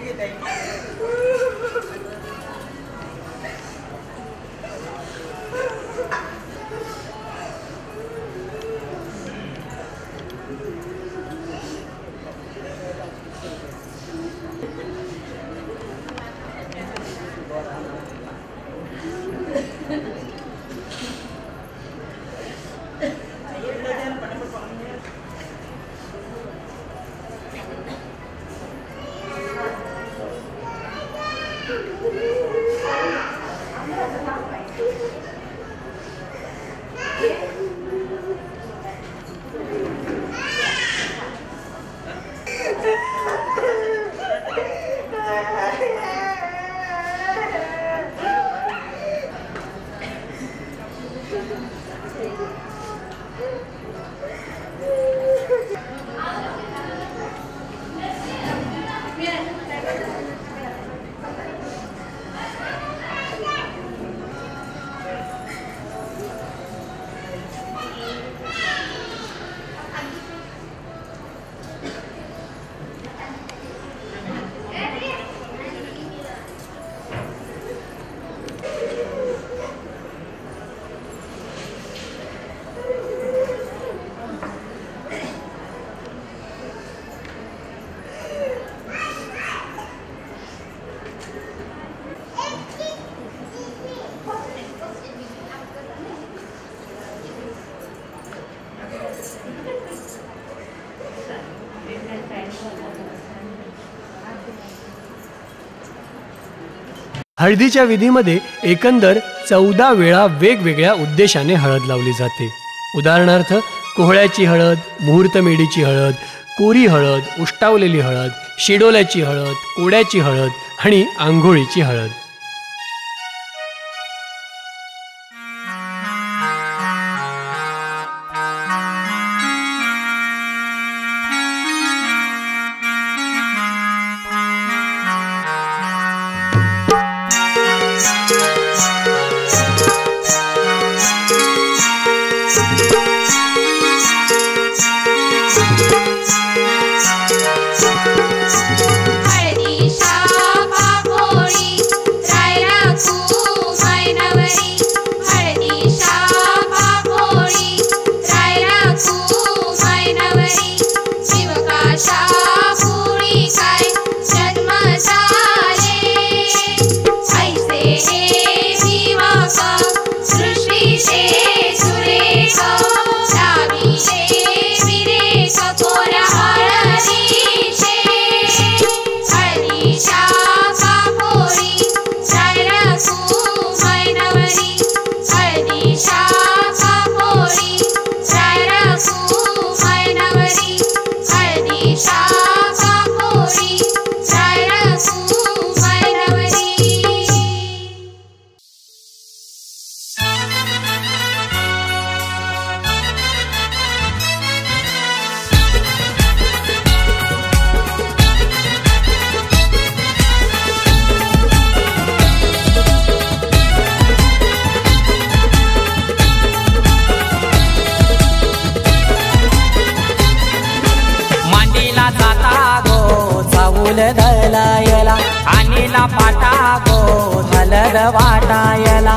लिए thank you हळदीच्या विधीमध्ये एकंदर चौदा वेळा वेगवेगळ्या उद्देशाने हळद लावली जाते उदाहरणार्थ कोहळ्याची हळद मुहूर्तमेढीची हळद कोरी हळद उष्टावलेली हळद शिडोल्याची हळद कोड्याची हळद आणि आंघोळीची हळद फूल धलायला आणि पाटा गो धलद वाटायला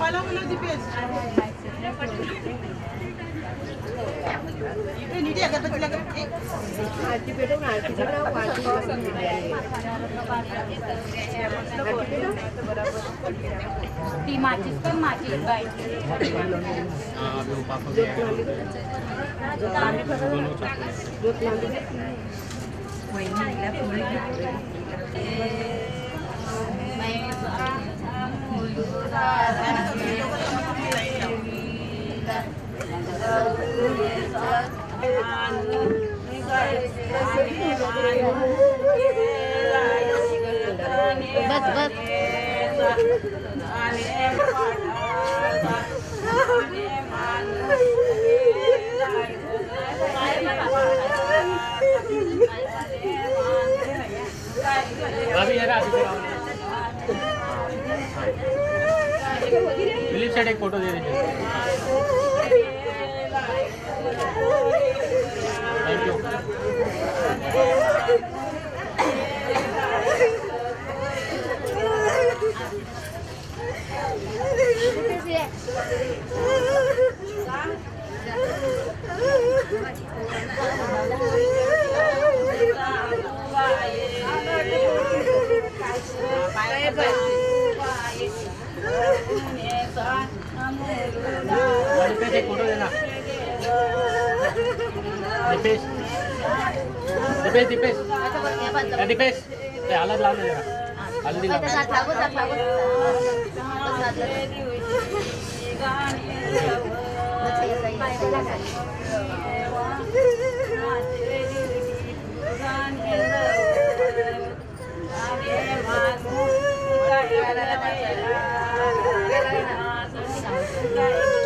पालो बोलो दीपेश इथे नीट अगरबत्ती लागत आरती पेटवून आरती करा पाठी ती माझीच पण माझी बाई ज्योत लांबी Bas, bas. Ya, साइड एक फोटो दे दीजिए thank you tipis tipis tipis yang eh, tipis eh, alat lalu ya Thank you.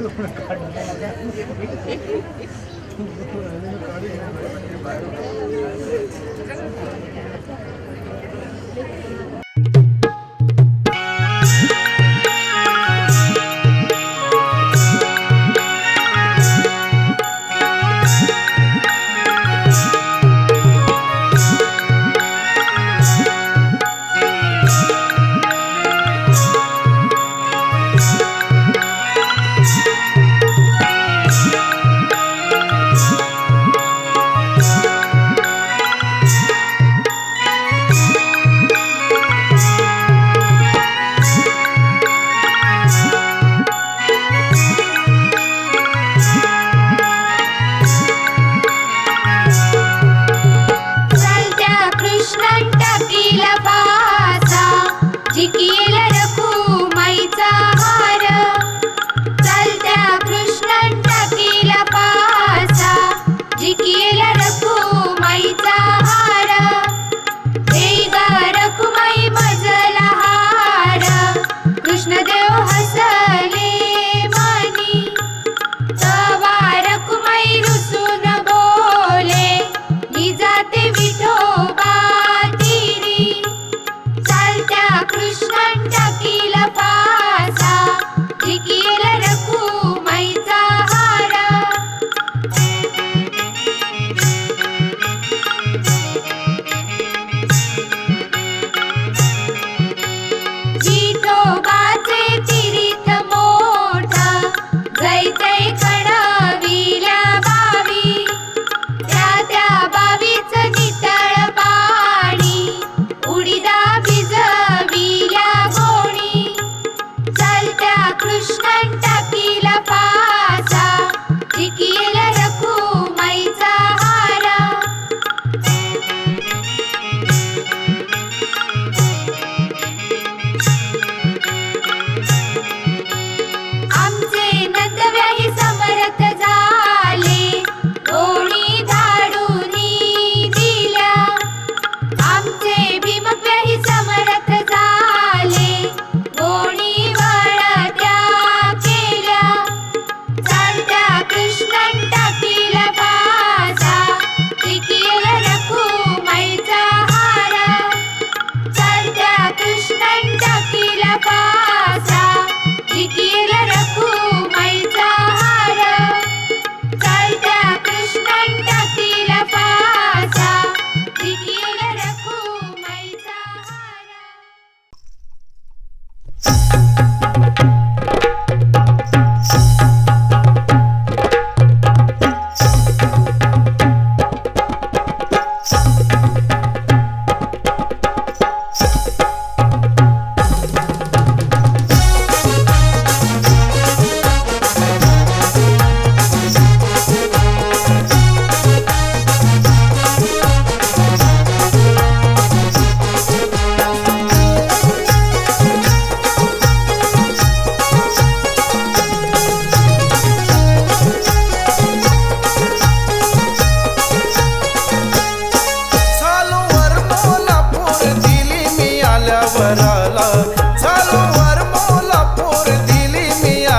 Card काम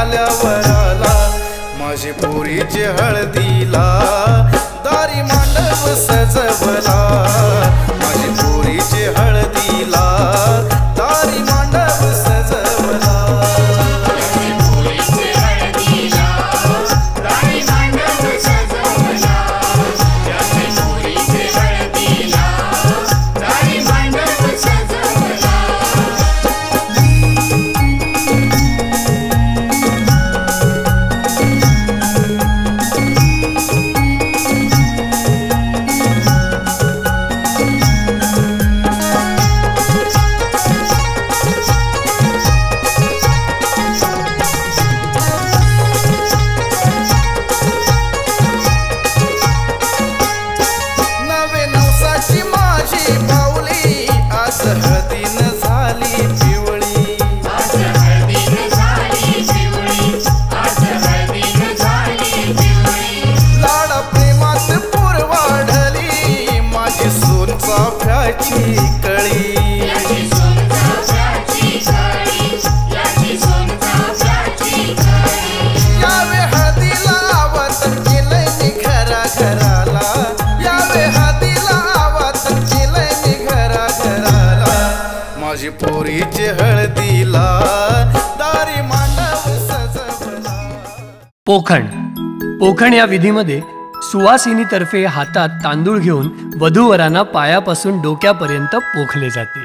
आला माझी पोरीची हळदीला दारी मांडव सजवला माझी पोरीची हळदीला Gracias. पोखण पोखण या विधीमध्ये सुवासिनीतर्फे हातात तांदूळ घेऊन वधूवरांना पायापासून डोक्यापर्यंत पोखले जाते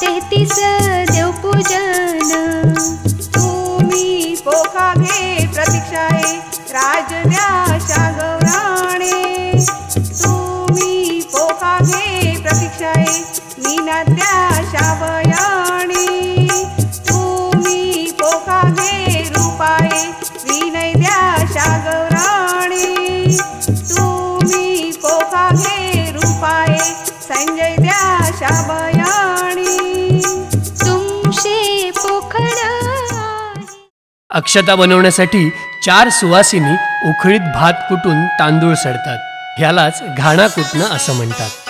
सहती सर अक्षता बनवण्यासाठी चार सुवासिनी उखळीत भात कुटून तांदूळ सडतात ह्यालाच घाणा कुटणं असं म्हणतात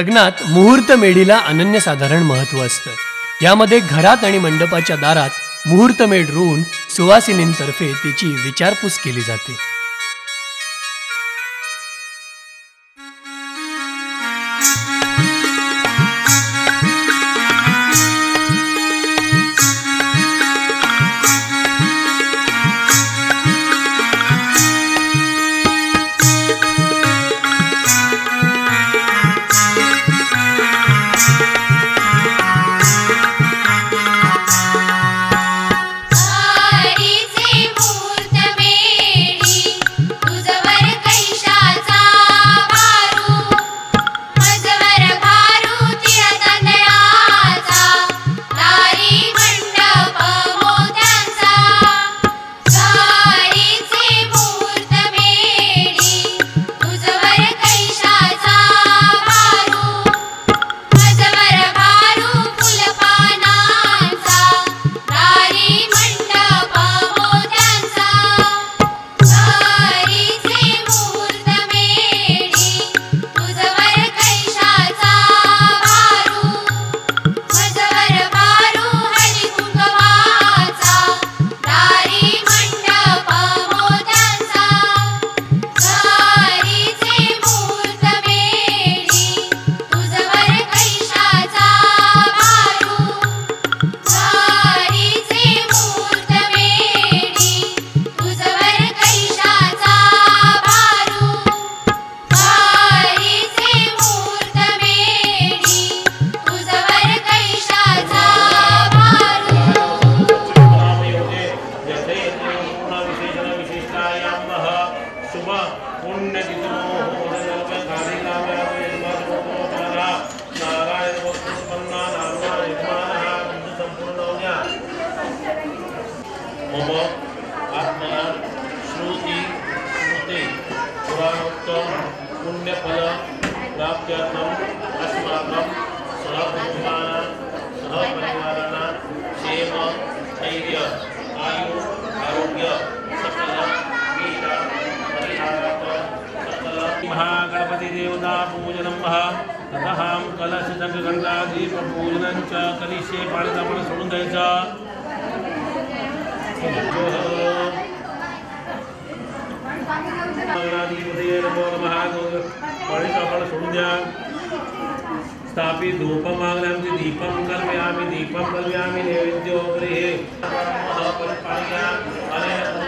लग्नात मुहूर्त मेढीला अनन्यसाधारण महत्व असतं यामध्ये घरात आणि मंडपाच्या दारात मुहूर्तमेढ रोवून तर्फे तिची विचारपूस केली जाते 간다 દીપ પૂજનં ચા કલિષે બળ નમ સોળું દેચા ગાદ રાદીપ દીપ દેય પર મહાગુર પરે સોળું દેયા સ્થાપી ધૂપ માગ람 દીપમ કરમે આ દીપમ બલ્યામે દેવ્યો પ્રહી મોલા પરત પાણ્યા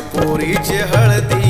माझी हळदी